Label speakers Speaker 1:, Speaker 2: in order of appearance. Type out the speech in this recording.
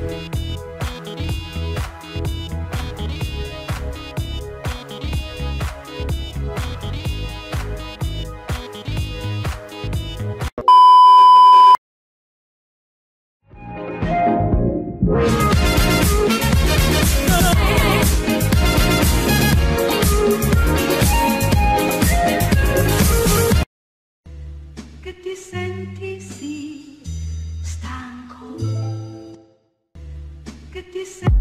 Speaker 1: che ti senti